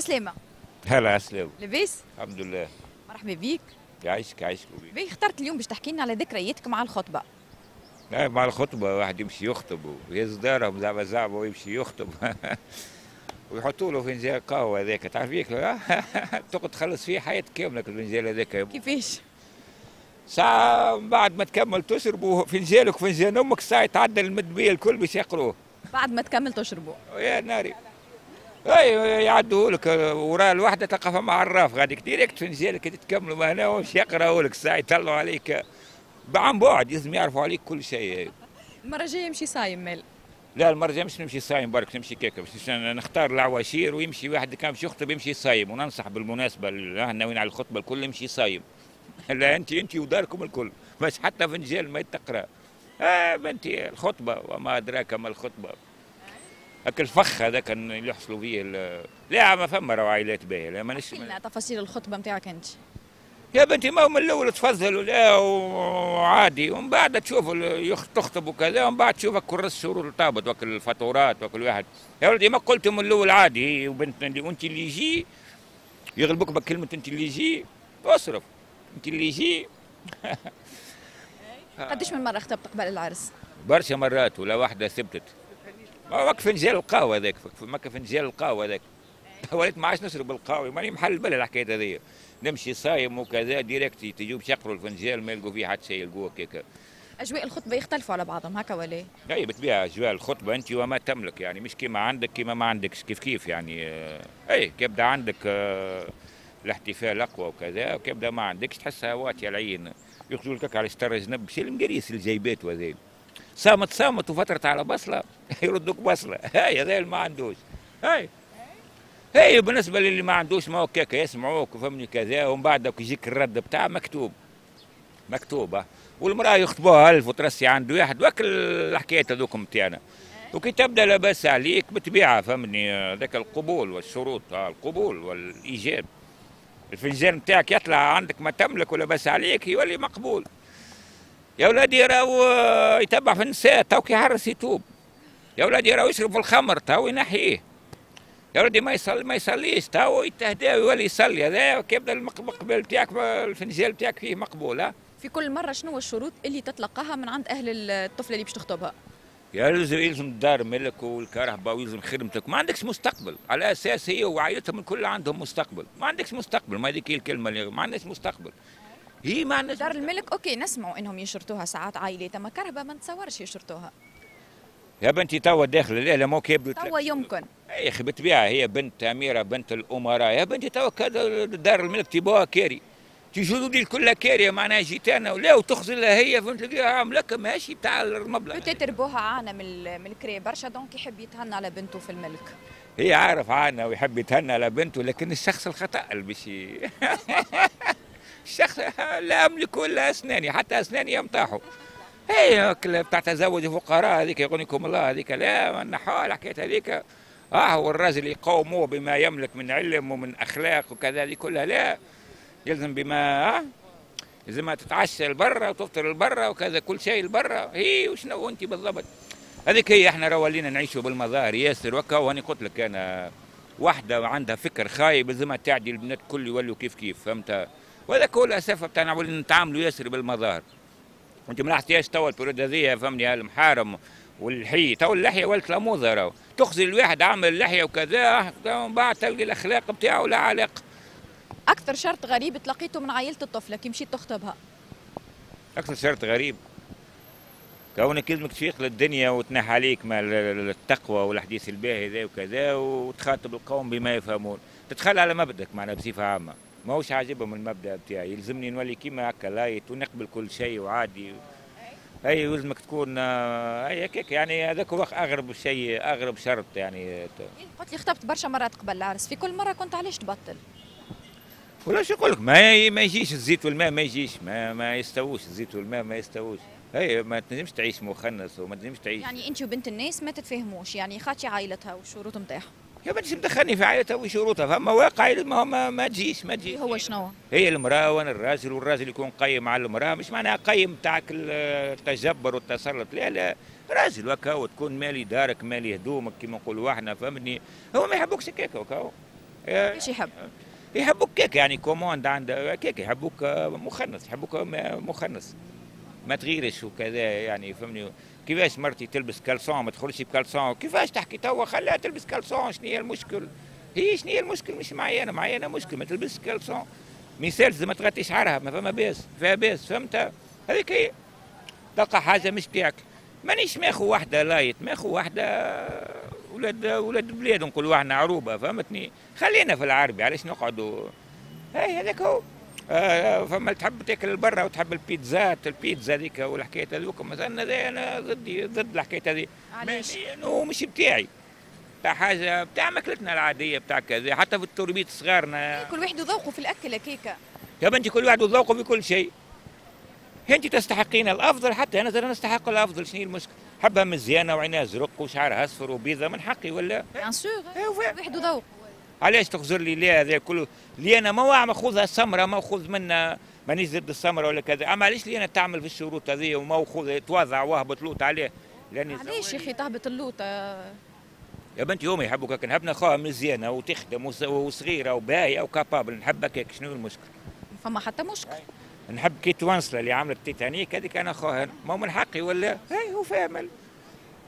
عسلامة هلا عسلامة لاباس؟ الحمد لله. مرحبا بيك. يعيشك يعيشك بي اخترت اليوم باش تحكي لنا على ذكرياتك مع الخطبة. لا مع الخطبة واحد يمشي يخطب ويهز دارهم زعما زعما ويمشي يخطب. ويحطوا له فنجان قهوة هذاك. تعرف هيك؟ تقعد تخلص فيه حياتك كاملة الفنجان هذاك. كيفاش؟ ساعة بعد ما تكمل تشربوا فنجانك وفنجان أمك ساعة يتعدى المدبية الكل باش يقروه بعد ما تكمل تشربوا يا ناري. أي يعدوا لك وراء الوحدة تلقى فما عراف غاديك ديريكت فنجانك كي تكملوا هنا ومش يقراوا لك ساعة يطلعوا عليك. عن بعد لازم يعرفوا عليك كل شيء. المرة الجاية يمشي صايم مال لا المرة الجاية مش نمشي صايم برك نمشي كيكة باش نختار العواشير ويمشي واحد كان باش يخطب يمشي صايم وننصح بالمناسبة اللي ناويين على الخطبة الكل يمشي صايم لا انت أنت وداركم الكل. بس حتى فنجان ما يتقرا آه بنتي الخطبة وما أدراك ما الخطبة. هاك الفخ هذاك اللي يحصلوا فيه لا ما فما راه عائلات باهيه لا مانيش لنا تفاصيل الخطبة نتاعك أنت. يا بنتي ما هو من الأول تفضلوا لا وعادي ومن بعد تشوف تخطب وكذا ومن بعد تشوف كل الشهور طابت وكل الفاتورات وكل واحد. يا ولدي ما قلت من الأول عادي وبنت وانت اللي يجي يغلبك بكلمة انت اللي يجي اصرف. انت اللي يجي. قديش من مرة خطبت قبل العرس؟ برشا مرات ولا واحدة ثبتت وقف فنجان القهوة هذاك؟ مكة فنجان القهوة هذاك. وليت ما عادش نشرب القهوة ماني محل بلا الحكاية هذيا نمشي صايم وكذا ديريكت تجيو يشقروا الفنجان ما يلقوا فيه حتى شيء يلقوه كيكا أجواء الخطبة يختلفوا على بعضهم هكا ولا أي بالطبيعه أجواء الخطبة أنت وما تملك يعني مش كيما عندك كيما ما عندكش. كيف كيف يعني؟ آه، أي كيبدا عندك آه، الاحتفال أقوى وكذا وكيبدا ما عندكش تحسها واتيه العين. يخرجوا لك على ستار جنب شي المقريس الجيبات وهذيل صامت صامت وفترت على بصلة يردوك بصلة. هاي هذا ما عندوش. هاي. هي بالنسبة للي ما عندوش ما هكاك يسمعوك فهمني كذا ومن بعد يجيك الرد بتاع مكتوب. مكتوبه والمرأة يخطبوها ألف وترسي عند واحد وكل الحكايات هذوك نتاعنا وكي تبدأ لاباس عليك بتبيعها فهمني ذاك القبول والشروط آه القبول والإيجاب. الفنجان نتاعك يطلع عندك ما تملك ولا بس عليك يولي مقبول. يا ولادي راهو يتبع في النساء تو كيحرس يتوب. يا ولادي راهو يشرب في الخمر تو ينحيه. يا ولدي ما يصلي ما يصليش تو يتهدى ويولي يصلي. هذا كيبدا المقبل تاعك الفنجان تاعك فيه مقبول في كل مرة شنو الشروط اللي تتلقاها من عند أهل الطفلة اللي باش تخطبها؟ يلزم يلزم الدار ملك والكرهبه ويلزم خدمتك. ما عندكش مستقبل. على أساس هي وعائلتهم الكل عندهم مستقبل. ما عندكش مستقبل. ما هذيك الكلمة اللي ما عندكش مستقبل. هي ما دار الملك أوكي نسمعوا إنهم يشرطوها ساعات عائلات اما كرهبه ما نتصورش يشرطوها. يا بنتي توا داخل لا لا مو كيبدو توا يمكن. يا أخي بالطبيعه هي بنت أميرة بنت الأمراء. يا بنتي توا كذا دار الملك تبوها كيري. تجوا لي كلها كاريه معناها جيتانا ولا وتخزلها هي فهمت؟ تلقاها عامله ماشي تاع المبلغ. بتيتر بوها عانى من من الكري برشا دونك يحب يتهنى على بنته في الملك. هي عارف عانى ويحب يتهنى على بنته لكن الشخص الخطأ اللي باش الشخص لا أملك إلا أسناني حتى أسناني يمطاحوا هي بتاع تزوج فقراء هذيك لكم الله هذيك. لا نحوها الحكاية هذيك. آه هو الرجل يقومه بما يملك من علم ومن أخلاق وكذا هذه كلها لا. يلزم بما لازم تتعشى لبرا وتفطر لبرا وكذا كل شيء لبرا هي وشنو أنت بالضبط؟ هذيك هي إحنا روالينا نعيشوا بالمظاهر. ياسر وكا وأنا قلت لك أنا واحدة عندها فكر خايب لازمها تعدي البنات كل يولوا كيف كيف فهمت؟ وهذا هو الاسف بتاعنا نتعاملوا ياسر بالمظاهر. وانت ما لاحظتيش توا البرود هذيا فهمني المحارم والحي. تو اللحية ولت لموضه راهو تخزي الواحد عامل اللحيه وكذا ومن بعد تلقي الأخلاق بتاعه لا علاقه أكثر شرط غريب تلقيته من عائلة الطفلة كي مشيت تخطبها. أكثر شرط غريب. كونك لازمك تفيق للدنيا وتنحى عليك مع التقوى والحديث الباهي ذا وكذا وتخاطب القوم بما يفهمون. تتخلى على مبدأك معنا بصفة عامة. ماهوش عاجبهم المبدأ بتاعي. يلزمني نولي كيما هكا light ونقبل كل شيء وعادي. أي يلزمك تكون أي هكاك يعني هذاك هو أغرب شيء أغرب شرط يعني. قلت لي خطبت برشا مرات قبل العرس. في كل مرة كنت علاش تبطل؟ ولا شو يقول لك ما ما يجيش الزيت والماء ما يجيش. ما ما يستووش الزيت والماء ما يستووش. هي ما تنجمش تعيش مخنث وما تنجمش تعيش. يعني أنت وبنت الناس ما تتفاهموش يعني خاطي عائلتها والشروط نتاعها يا بنتي مدخلني في عائلتها وشروطها فما واقع ما, ما, ما تجيش ما تجيش. هو شنو؟ هي المرأة وأنا الراجل والراجل يكون قيم على المرأة مش معناها قيم تاعك التجبر والتسلط. لا لا. راجل وكا وتكون مالي دارك مالي هدومك كما نقولوا إحنا فهمتني؟ هو ما يحبوكش هكاك وكا آه، إيش يحب؟ يحبوك كيك يعني كوموند عند كيك يحبوك آه، مخنث يحبوك م- مخنث ما تغيرش وكذا يعني فهمني. كيفاش مرتي تلبس كالسون؟ ما تدخلش بكالسون. كيفاش تحكي توا؟ خليها تلبس كالسون. شنو هي المشكل؟ هي شنو هي المشكل؟ مش معي أنا معي أنا مشكل. ما تلبس كالسون. مثال ما تغطي شعرها. ما فما باس فيها باس فهمت؟ هذيك هي. تلقى حاجة مش تاعك. مانيش ماخو واحدة light. ماخو واحدة ولاد ولاد بلاد نقولوا إحنا عروبة. فهمتني؟ خلينا في العربي. علاش نقعدوا؟ هاي هذاك هو. فما تحب تاكل برا وتحب البيتزات البيتزا هذيك والحكايه هذوك مثلا هذا أنا ضدي ضد الحكاية هذه. علاش؟ إنه مش بتاعي. بتاع حاجة بتاع ماكلتنا العادية بتاع كذا. حتى في تربية صغارنا. كل واحد ذوقه في الأكل هكاكا يا بنتي كل واحد وذوقه في كل شيء. انت تستحقين الأفضل حتى أنا زي نستحق الأفضل. شنو هي المشكلة؟ حبها مزيانه وعينها زرق وشعرها أصفر وبيضة من حقي ولا؟ bien sûr إيه، وفا- واحد ذوق علاش تخزر لي ليه هذا كله؟ لي أنا ما ماخذها سمره ماخذ منها مانيش ضد السمرة ولا كذا. أما علاش لي أنا تعمل في الشروط هذه وماخذ تواضع واهبط لوط عليه؟ لأني علاش يا أخي تهبط اللوطه يا بنتي هم يحبوا هكا نحب نخوها مزيانه وتخدم وص- وصغيرة وباهية وكابابل. نحب هكاك شنو المشكل؟ فما حتى مشكل. نحب كيت وانسلا اللي عملت تيتانيك هذيك أنا اخوها ما هو من حقي ولا؟ هاي هو فاهم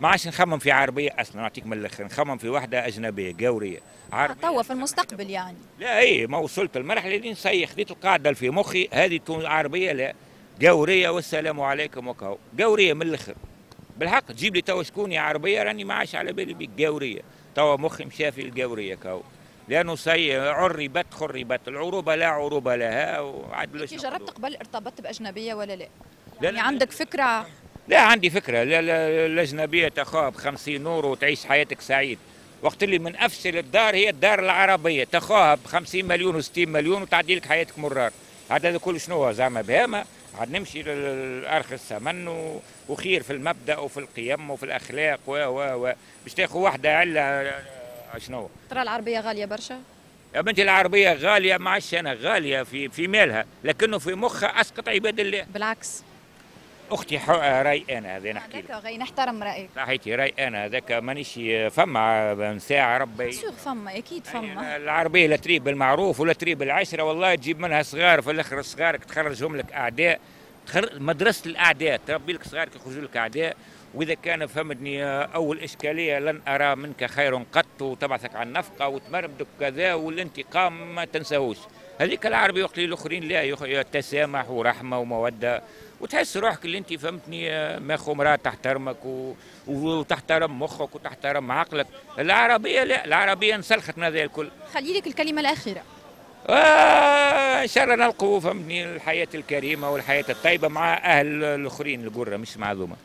ما عادش نخمم في عربية أصلا نعطيك من الآخر نخمم في واحدة أجنبية قوريه عربية توا في المستقبل يعني. لا اي ما وصلت المرحلة اللي نسيخ خديت القاعده في مخي هذه عربية لا قوريه والسلام عليكم وكهو. قوريه من الآخر بالحق تجيب لي توا شكون يا عربية؟ راني ما عادش على بالي بك قوريه توا مخي مشى في القوريه كهو لأنه سي عربت خربت العروبة لا عروبة لها وعاد جربت قبل ارتبطت بأجنبية ولا لا؟ يعني عندك فكرة لا عندي فكرة لا لا الاجنبيه تاخذها ب 50 نور وتعيش حياتك سعيد. وقت اللي من أفشل الدار هي الدار العربية تاخذها ب 50 مليون و60 مليون وتعدي لك حياتك مرار. هذا هذا كل شنو زعما بهامه عاد نمشي لارخص ثمن وخير في المبدأ وفي القيم وفي الأخلاق و و و باش تاخذ واحدة عله شنو؟ ترى العربية غالية برشا؟ يا بنتي العربية غالية ما عادش أنا غالية في في مالها لكنه في مخها أسقط عباد الله. بالعكس. أختي حق- رأي أنا هذا نحكي لك. هذاك غي نحترم رأيك. صحيتي رأي أنا هذاك مانيش فما ساعة ربي. سور فما أكيد فما. العربية لا تريب بالمعروف ولا تريب بالعشره والله تجيب منها صغار في الآخر صغارك تخرجهم لك أعداء. مدرسة الأعداء تربي لك صغارك يخرجوا لك أعداء. وإذا كان فهمتني أول إشكالية لن أرى منك خير قط وتبعثك عن نفقة وتمرمدك كذا والانتقام ما تنساهوش. هذيك العربي وقت الأخرين لا يخ... تسامح ورحمة ومودة. وتحس روحك اللي انت فهمتني ماخو مراه تحترمك و... وتحترم مخك وتحترم عقلك. العربية لا العربية انسلخت من هذا الكل خلي لك الكلمة الأخيرة. آه ان شاء الله نلقوا فهمتني الحياة الكريمة والحياة الطيبة مع أهل الآخرين القره مش مع ذوما